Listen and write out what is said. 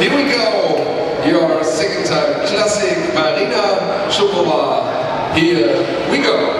Here we go. Your second time classic Marina Shukova. Here we go.